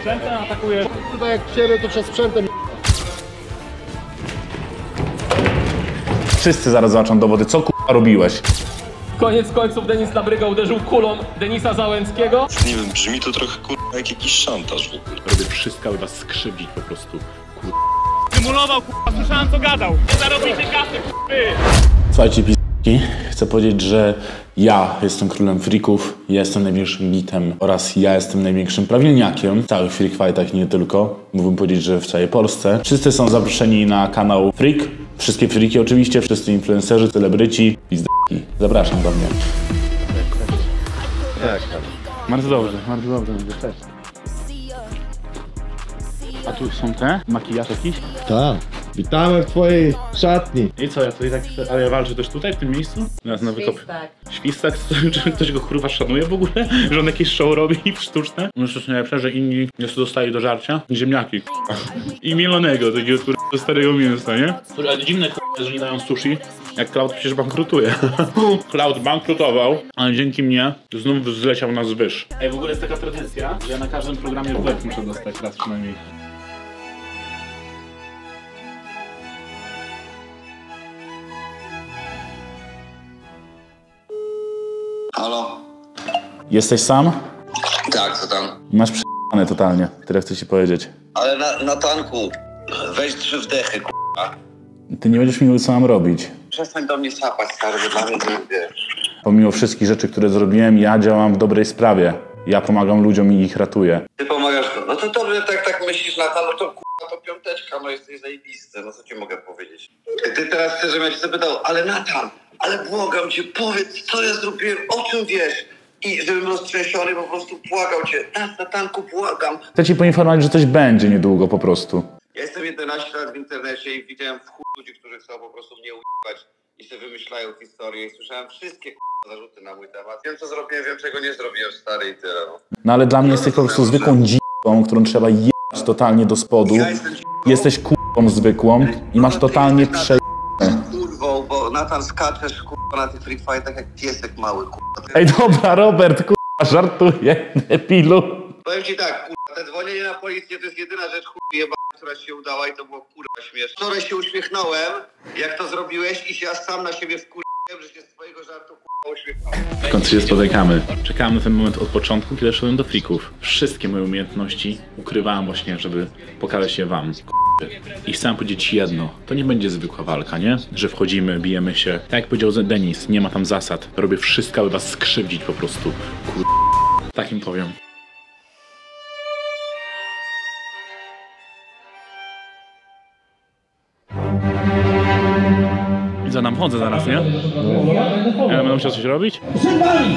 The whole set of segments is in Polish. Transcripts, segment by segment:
Sprzętem atakuje. Tutaj jak ciebie to trzeba sprzętem Wszyscy zaraz zobaczą dowody, co k***a robiłeś. Koniec końców Denis Labryga uderzył kulą Denisa Załęckiego. Nie wiem, brzmi to trochę kurwa jak jakiś szantaż w ogóle. Robię wszystko, aby was skrzywdzić po prostu. Symulował, kurwa, słyszałem co gadał. Nie zarobicie kasy, kurwy. Słuchajcie, p***ki, chcę powiedzieć, że ja jestem królem freaków, ja jestem największym mitem oraz ja jestem największym prawilniakiem w całych freak fightach, nie tylko. Mógłbym powiedzieć, że w całej Polsce. Wszyscy są zaproszeni na kanał Freak. Wszystkie freaki oczywiście, wszyscy influencerzy, celebryci, pizdeki. Zapraszam do mnie. Bardzo dobrze, bardzo dobrze, cześć. A tu są te? Makijaż jakiś? Tak. Witamy w twojej szatni. I co, ja tutaj tak, ale ja walczę też tutaj, w tym miejscu? Teraz na wykop. Świstak, czy ktoś go kurwa szanuje w ogóle? Że on jakieś show robi sztuczne? No to najlepsze, że inni jeszcze dostali do żarcia ziemniaki i mielonego, takiego kurwa starego mięsa, nie? Ale dziwne kurwa, że nie dają sushi, jak Cloud przecież bankrutuje. Cloud bankrutował, ale dzięki mnie znów zleciał na zwyż. Ej, w ogóle jest taka tradycja, że ja na każdym programie w muszę dostać raz przynajmniej. Halo? Jesteś sam? Tak, co tam? Masz prze***ane totalnie, tyle chcę ci powiedzieć. Ale na, na tanku, weź trzy wdechy, kurwa. Ty nie będziesz mi mówił, co mam robić. Przestań do mnie sapać, stary, bo dla mnie. Pomimo wszystkich rzeczy, które zrobiłem, ja działam w dobrej sprawie. Ja pomagam ludziom i ich ratuję. Ty pomagasz, no to dobrze, tak, tak myślisz, Natan, no to kurwa, to piąteczka, no jesteś zajebisty, no co ci mogę powiedzieć? Ty teraz chcesz, żebym ja cię zapytał, ale Natan, ale błagam cię, powiedz, co ja zrobiłem, o czym wiesz? I żebym roztrzęsiony po prostu błagał cię, na, Natanku, błagam. Chcę ci poinformować, że coś będzie niedługo po prostu. Ja jestem 11 lat w internecie i widziałem w chuj ludzi, którzy chcą po prostu mnie ujebać i sobie wymyślają historie i słyszałem wszystkie zarzuty na mój temat. Wiem co zrobiłem, wiem czego nie zrobiłem, stary i tyle. No. No ale dla mnie jesteś po prostu zwykłą dziką, którą trzeba jechać totalnie do spodu. Ja jestem Jesteś kurwą zwykłą i masz totalnie prze... Natan skaczesz kurwa na tych free fightach jak piesek mały kurwa. Ej dobra, Robert, kurwa, żartuję, debilu. Powiem ci tak, kurwa, te dzwonienie na policję to jest jedyna rzecz kurwa jeba, która się udała i to było kurwa śmieszne. Wczoraj się uśmiechnąłem, jak to zrobiłeś i się aż sam na siebie wkurzyłem, że się z twojego żartu kurwa uśmiechnąłem. W końcu się spotykamy. Czekałem na ten moment od początku, kiedy szedłem do freaków. Wszystkie moje umiejętności ukrywałem właśnie, żeby pokazać je wam. I chcę powiedzieć jedno, to nie będzie zwykła walka, nie? Że wchodzimy, bijemy się. Tak jak powiedział Denis, nie ma tam zasad. Robię wszystko, aby was skrzywdzić po prostu. Kur... Tak im powiem. Za nam chodzę zaraz, nie? Ja będę musiał coś robić? Przed wami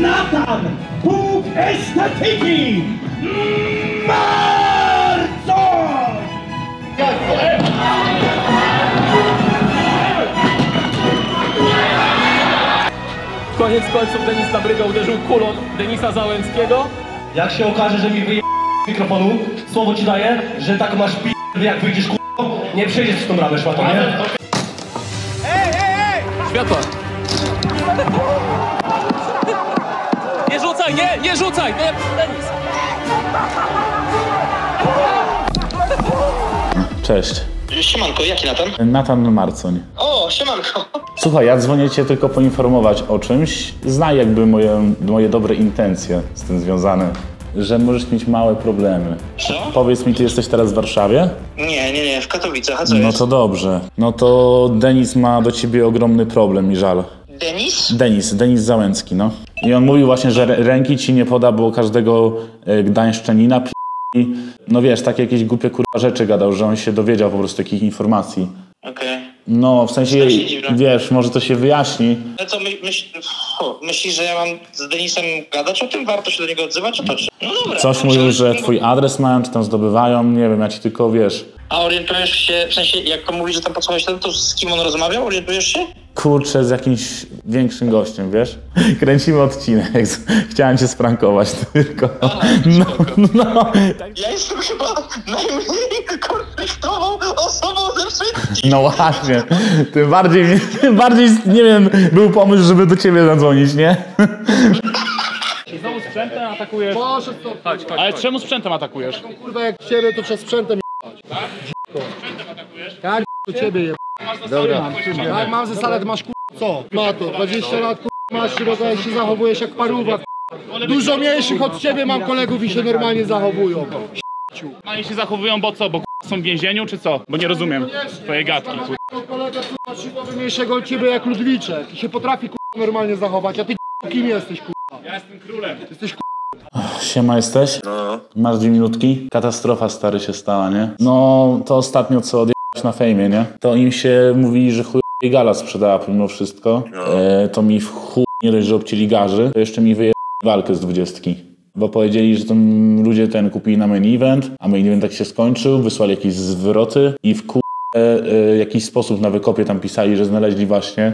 Natan, Bóg estetyki, Marco! Koniec końców Denis Labryga uderzył kulą Denisa Załęckiego. Jak się okaże, że mi wyje mikrofonu, słowo ci daję, że tak masz pi... jak wyjdziesz k***o, nie przejdziesz w tą bramę szmato, nie? Światła. Nie rzucaj, nie, nie rzucaj, nie, Denis. Cześć. Siemanko, jaki Natan? Natan Marcoń. O, siemanko. Słuchaj, ja dzwonię cię tylko poinformować o czymś. Znaj jakby moje, moje dobre intencje z tym związane. Że możesz mieć małe problemy. Co? Powiedz mi, ty jesteś teraz w Warszawie? Nie, nie, nie, w Katowicach, a co No jest? to dobrze. No to Denis ma do ciebie ogromny problem i żal. Denis? Denis, Denis Załęcki, no. I on mówił właśnie, że rę- ręki ci nie poda, bo każdego e, gdańszczanina p... No wiesz, takie jakieś głupie kurwa rzeczy gadał, że on się dowiedział po prostu takich informacji. No, w sensie, wiesz, może to się wyjaśni. No co, my, myśl, myślisz, że ja mam z Denisem gadać o tym? Warto się do niego odzywać? Czy to czy? No dobra. Coś no, mówił, że twój adres mają, czy tam zdobywają, nie wiem, ja ci tylko, wiesz, A orientujesz się, w sensie, jak on mówi, że tam podsłuchałeś śladu, to z kim on rozmawiał? Orientujesz się? kurczę, z jakimś większym gościem, wiesz? Kręcimy odcinek, chciałem cię sprankować tylko. No, no, Ja jestem chyba najmniej konfliktową osobą ze wszystkich. no właśnie, tym bardziej, tym bardziej, nie wiem, był pomysł, żeby do ciebie zadzwonić, nie? Znowu sprzętem atakujesz. Poszedł to, Chodź, chodź, Ale chodź. czemu sprzętem atakujesz? kurwa, jak ciebie, to trzeba sprzętem Tak, do ciebie je. Dobra. Tak, mam zasadę, masz kurwa co? Ma to, 20 lat kurwa masz, środa się zachowujesz jak paruwa. Dużo mniejszych od ciebie mam kolegów i się normalnie zachowują. Oni się zachowują, bo co? Bo k***a, są w więzieniu, czy co? Bo nie rozumiem twojej gadki. kur- kolega kurwa siłowy mniejszego od ciebie jak Ludwiczek i się potrafi normalnie zachować, a ty kim jesteś kurwa? Ja jestem królem. Jesteś Siema jesteś? No. Masz dwie minutki? Katastrofa stary się stała, nie? No, to ostatnio co odjechałeś na fejmie, nie? To im się mówi, że chuj gala sprzedała pomimo wszystko. E, to mi w chuj nie dość, że obcięli garzy, to jeszcze mi wyje walkę z dwudziestki. Bo powiedzieli, że tam ludzie ten kupili na main event, a main event tak się skończył, wysłali jakieś zwroty i w ku... E, e, jakiś sposób na wykopie tam pisali, że znaleźli właśnie,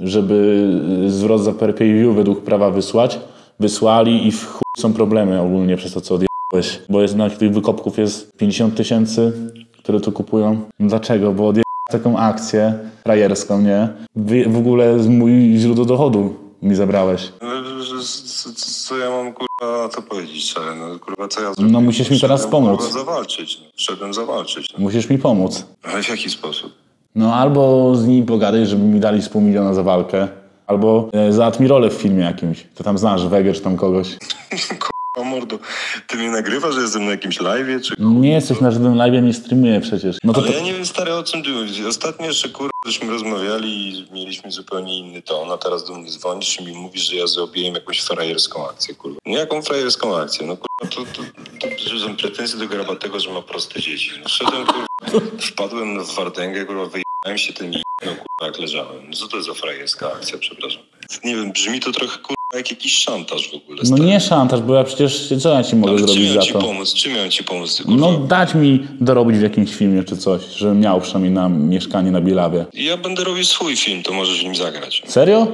żeby e, zwrot za per view według prawa wysłać. Wysłali i w chuj są problemy ogólnie przez to, co odjechałeś. Bo jest na tych wykopków jest 50 tysięcy, które to kupują. Dlaczego? Bo odjechałeś taką akcję frajerską, nie? Wy, w ogóle z mój źródło dochodu mi zabrałeś. No, że- c- c- Co ja mam kurwa na to powiedzieć, ale no kurwa co ja zrobiłem? No, musisz mi teraz Wszedłem, pomóc. Kurwa, zawalczyć. Wszedłem zawalczyć. No. Musisz mi pomóc. Ale w jaki sposób? No albo z nimi pogadaj, żeby mi dali z pół miliona za walkę, albo e, załatw mi rolę w filmie jakimś. To tam znasz Wege czy tam kogoś. O mordo, ty mnie nagrywasz, że jestem na jakimś live'ie, czy... Nie jesteś na żadnym live, nie streamuję przecież. No to, Ale to ja nie wiem stary o czym ty mówisz. Ostatnio jeszcze kurwa żeśmy rozmawiali i mieliśmy zupełnie inny ton, a teraz do mnie dzwonisz i mi mówisz, że ja zrobiłem jakąś frajerską akcję, kurwa. No jaką frajerską akcję? No kurwa, to, to, to, że są pretensje do Grabatego, że ma proste dzieci. No wszedłem kurwa, wpadłem w Wardęgę, kurwa, wyjechałem się tym i no kurwa jak leżałem. No co to jest za frajerska akcja, przepraszam. Nie wiem, brzmi to trochę kurwa jak jakiś szantaż w ogóle. no stary. nie szantaż, bo ja przecież co ja ci mogę Ale zrobić miałem za ci to? pomóc? Czym miałem ci pomóc, ty, kurwa? No dać mi dorobić w jakimś filmie czy coś, żebym miał przynajmniej na mieszkanie na Bielawie. Ja będę robił swój film, to możesz w nim zagrać. Serio?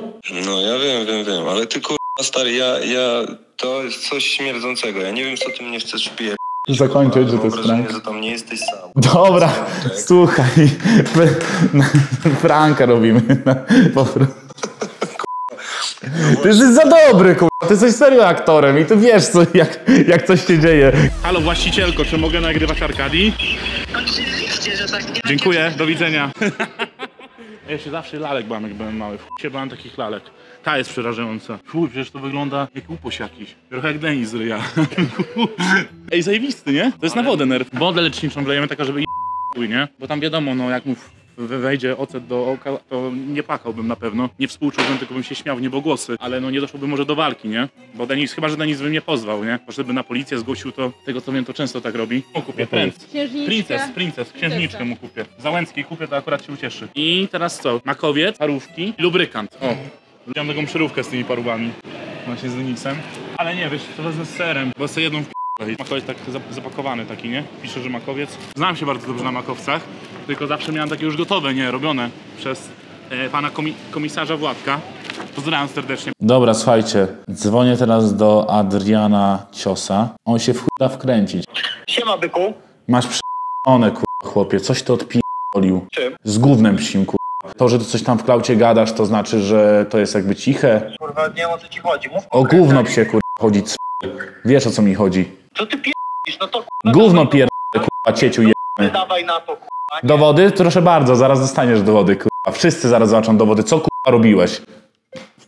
No ja wiem, wiem, wiem, ale ty kurwa stary, ja, ja, to jest coś śmierdzącego. Ja nie wiem, co ty mnie chcesz pier... Zakończyć, że to jest prank. że tam nie jesteś sam. Dobra, Tak. słuchaj, Franka robimy. Po prostu. Ty jesteś za dobry, kurwa. Ty jesteś serio aktorem i ty wiesz, co, jak, jak coś się dzieje. Halo właścicielko, czy mogę nagrywać Arkadii? Oczywiście, że tak. Dziękuję, do widzenia. Ja jeszcze zawsze lalek bałem, jak byłem mały. Się bałem takich lalek. Ta jest przerażająca. Fuj, przecież to wygląda jak upoś jakiś. Trochę jak Denis z ryja. Ej, zajebisty, nie? To jest na wodę nerw. Wodę leczniczą wlejemy taka, żeby chuj, nie? Bo tam wiadomo, no jak mu wejdzie ocet do oka, to nie pachałbym na pewno. Nie współczułbym, tylko bym się śmiał w niebogłosy. Ale no nie doszłoby może do walki, nie? Bo Denis, chyba że Denis by mnie pozwał, nie? Bo żeby na policję zgłosił, to tego co wiem, to często tak robi. O, kupię princ. Księżniczkę. Princes, princes, księżniczkę mu kupię. Załęckiej kupię, to akurat się ucieszy. I teraz co? Makowiec, parówki, lubrykant. O, lubiam taką przyrówkę z tymi parówami. Właśnie z Denisem. Ale nie, wiesz, to wezmę z serem, bo sobie jedną w Makowiec tak zap- zapakowany taki, nie? Pisze, że makowiec. Znam się bardzo dobrze na makowcach, tylko zawsze miałem takie już gotowe, nie? Robione przez e, pana komi komisarza Władka. Pozdrawiam serdecznie. Dobra, słuchajcie, dzwonię teraz do Adriana Ciosa. On się w chuj da wkręcić. Siema, byku. Masz prze***one, kurwa, chłopie. Coś to odpi***olił. Czym? Z gównem psim. To, że ty coś tam w klaucie gadasz, to znaczy, że to jest jakby ciche. Kurwa, nie wiem o co ci chodzi. Mów O gówno psie, kurwa, chodzi, c***. Wiesz, o co mi chodzi. Co ty pierdolisz? No to kurwa, Gówno pier... kurwa, cieciu je... dawaj na to, kurwa. nie? Dowody? Proszę bardzo, zaraz dostaniesz dowody, kurwa. Wszyscy zaraz zobaczą dowody. Co, kurwa, robiłeś?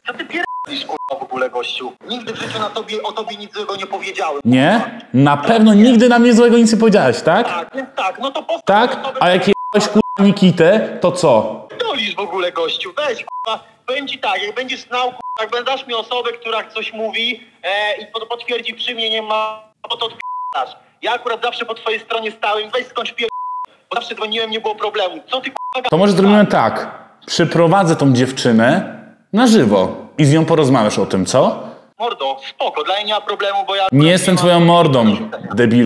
Co ty pierdolisz, kurwa, w ogóle, gościu? Nigdy w życiu na tobie, o tobie nic złego nie powiedziałem. Nie? Na pewno nigdy na mnie złego nic nie powiedziałeś, tak? Tak, więc tak, no to postaw Tak? A jak jebałeś, kurwa, Nikitę, to co? Pierdolisz w ogóle, gościu? Weź, kurwa. Powiem ci tak, jak będziesz znał, kurwa, jak będziesz mi osobę, która coś mówi e, i pot- potwierdzi przy mnie, nie ma, bo to odpierdalasz. Ja akurat zawsze po twojej stronie stałem, weź skądś pier... bo zawsze dzwoniłem, nie było problemu. Co ty, kurwa, To może zrobimy tak. Przyprowadzę tą dziewczynę na żywo i z nią porozmawiasz o tym, co? Mordo, spoko, dla niej nie ma problemu, bo ja... Nie jestem twoją mordą, debil.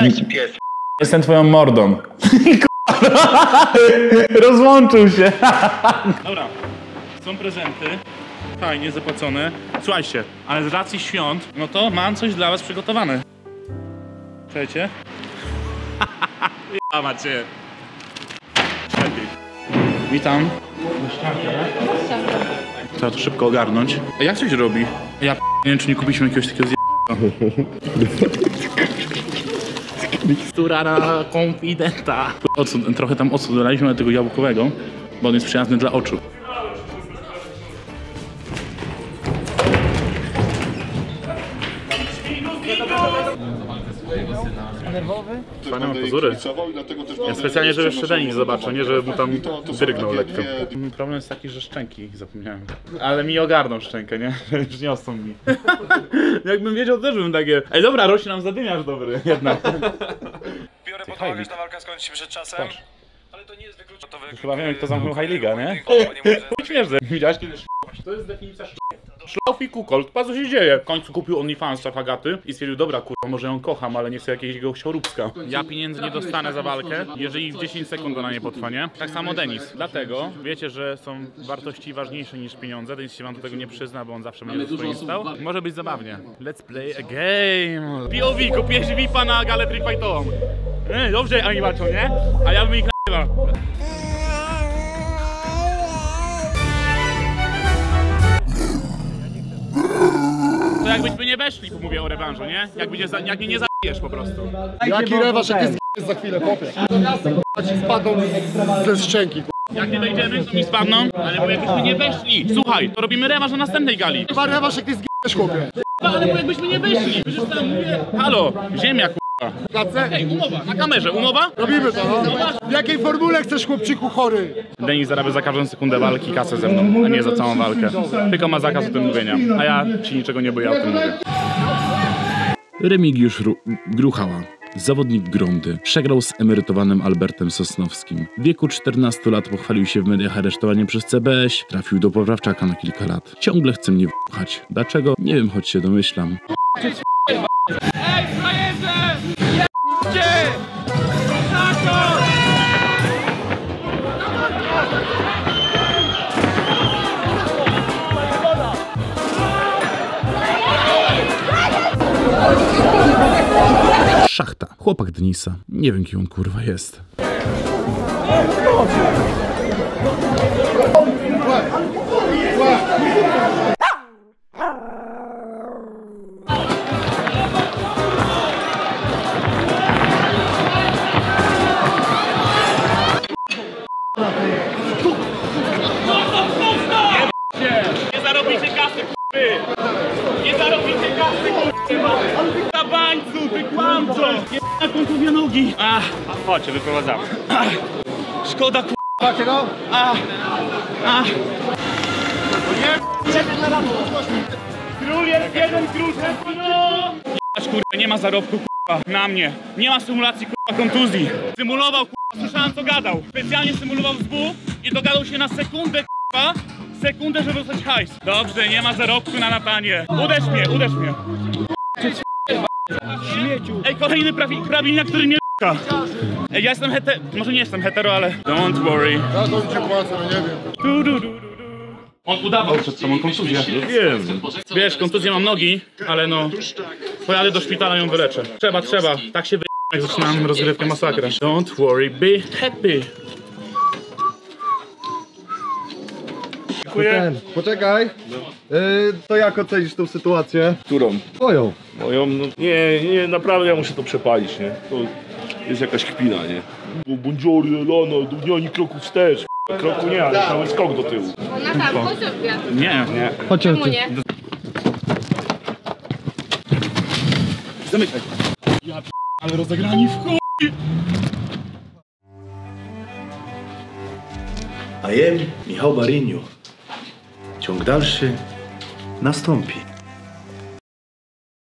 Weź pies. Jestem twoją mordą. Rozłączył się. Dobra, są prezenty. Fajnie zapłacone. Słuchajcie, ale z racji świąt, no to mam coś dla was przygotowane. Czekajcie. Ja macie. Witam. Trzeba to szybko ogarnąć. A jak coś robi? Ja p- nie wiem, czy nie kupiliśmy jakiegoś takiego zje... Która na konfidenta. Octu, trochę tam octu dodaliśmy ale tego jabłkowego, bo on jest przyjazny dla oczu. Fajne ma pozury. Ja specjalnie, żeby jeszcze Denis zobaczył, nie żeby mu tam wyrgnął lekko. Problem jest taki, że szczęki zapomniałem. Ale mi ogarną szczękę, nie? Już niosą mi. Jakbym wiedział, też bym takie... Ej, dobra, rośnie nam zadymiarz dobry, jednak. Biorę pod uwagę, że ta walka skończy się przed czasem. Ale to nie jest wykluczone. Chyba wiem, kto zamknął High Liga, nie? Chuj śmieszne. Widziałeś kiedyś To jest definicja i kukolt, co się dzieje. W końcu kupił OnlyFansa Fagaty i stwierdził, dobra kurwa, może ją kocham, ale nie chcę jakiegoś choróbska. Ja pieniędzy nie dostanę za walkę, jeżeli w 10 sekund ona nie potrwa, nie? Tak samo Denis. Dlatego wiecie, że są wartości ważniejsze niż pieniądze. Denis się wam do tego nie przyzna, bo on zawsze będzie swoim stał. Może być zabawnie. Let's play a game. POV, kupiłeś VIPa na galę Free Fightową. Dobrze oni walczą, nie? A ja bym ich na To jakbyśmy nie weszli, tu mówię o rewanżu, nie? Jak, będzie za, jak mnie nie zabijesz po prostu. Jaki rewanż, jak ty za chwilę, popie. ci spadną ze szczęki. Jak nie wejdziemy, to mi spadną, ale bo jakbyśmy nie weszli. Słuchaj, to robimy rewanż na następnej gali. Chyba rewanż, jak ty zginiesz, chłopie. Ale bo jakbyśmy nie weszli. Przecież tam mówię, halo, ziemia k***a. Placę? Ej, umowa, na kamerze, umowa? Robimy to, no. W jakiej formule chcesz, chłopczyku, chory? Denis zarabia za każdą sekundę walki kasę ze mną, a nie za całą walkę. Tylko ma zakaz o tym mówienia, a ja się niczego nie boję o tym mówię. Remigiusz Ru- Gruchała. Zawodnik Gromdy. Przegrał z emerytowanym Albertem Sosnowskim. W wieku 14 lat pochwalił się w mediach aresztowaniem przez CBŚ. Trafił do poprawczaka na kilka lat. Ciągle chce mnie wpchać. Dlaczego? Nie wiem, choć się domyślam. Szachta. Chłopak Denisa. Nie wiem, kim on kurwa jest. Nie zarobicie kasy! Na bańcu, ty kłamco! Jedna kontuzja nogi! Ach, chodźcie, wyprowadzamy. Ach, szkoda, k***. Macie go? Ach, ach. Król jest jeden, król jest kurwa, nie ma zarobku, kurwa, na mnie. Nie ma symulacji, kurwa, kontuzji. Symulował, kurwa, słyszałem, co gadał. Specjalnie symulował z bu i dogadał się na sekundę, kurwa, sekundę, żeby dostać hajs. Dobrze, nie ma zarobku na Natanie. Uderz mnie, uderz mnie. Ej, kolejny prawi, prawilniak, który nie l***a. Ej, ja jestem hetero, może nie jestem hetero, ale... Don't worry. Ja to cię płacę, no nie wiem. Du, du, du. On udawał przed sobą kontuzję. Wiem. Wiesz, kontuzję mam nogi, ale no... Pojadę do szpitala i ją wyleczę. Trzeba, trzeba. Tak się wy... jak zaczynam rozgrywkę masakrę. Don't worry, be happy. Dziękuję. Poczekaj. Y, to jak ocenisz tą sytuację? Którą? Twoją. Moją, no, nie, nie, naprawdę ja muszę to przepalić, nie? To jest jakaś kpina, nie? Bu- Buongiorno, Lano, du- ani kroku wstecz. Kroku nie, ale cały skok do tyłu. No tam, chodź. Nie. Nie. Czemu nie? Zamykaj. Ja p... ale rozegrani w chuj. A jem Michał Baryniu. Ciąg dalszy nastąpi.